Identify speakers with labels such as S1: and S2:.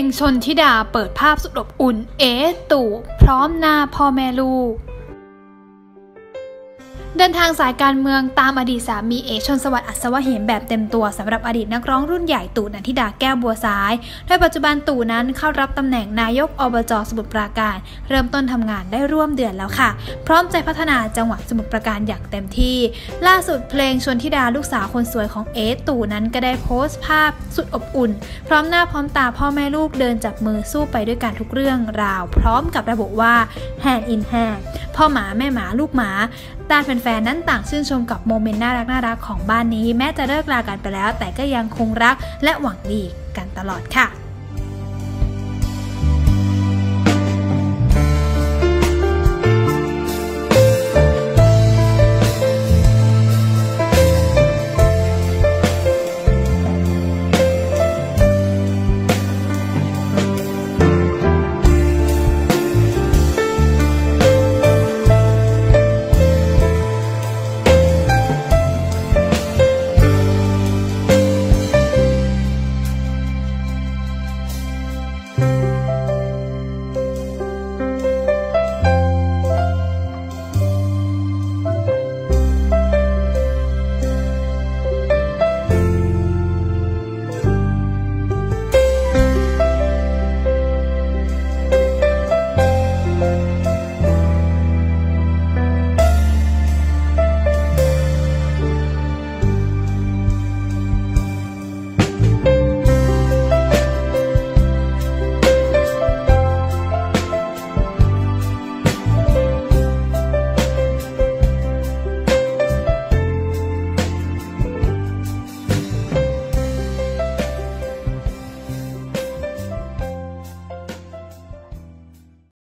S1: งชนทิดาเปิดภาพสุดอบอุ่นเอตู่พร้อมหน้าพ่อแม่ลูก เดินทางสายการเมืองตามอดีตสามีเอชนสวัสดิ์อัศวะเหมแบบเต็มตัวสำหรับอดีตนักร้องรุ่นใหญ่ตู่นันทิดาแก้วบัวสาย โดยปัจจุบันตู่นั้นเข้ารับตำแหน่งนายกอบจสมุทรปราการ เริ่มต้นทำงานได้ร่วมเดือนแล้วค่ะ พร้อมใจพัฒนาจังหวัดสมุทรปราการอย่างเต็มที่ ล่าสุดเพลงชนทิดาลูกสาวคนสวยของเอตู่นั้นก็ได้โพสต์ภาพสุดอบอุ่น พร้อมหน้าพร้อมตาพ่อแม่ลูกเดินจับมือสู้ไปด้วยกันทุกเรื่องราว พร้อมกับระบุว่า hand in hand พ่อหมาแม่หมาลูกหมาด้านแฟนๆนั้นต่างชื่นชมกับโมเมนต์น่ารักน่ารักของบ้านนี้ แม้จะเลิกลากันไปแล้ว แต่ก็ยังคงรักและหวังดีกันตลอดค่ะ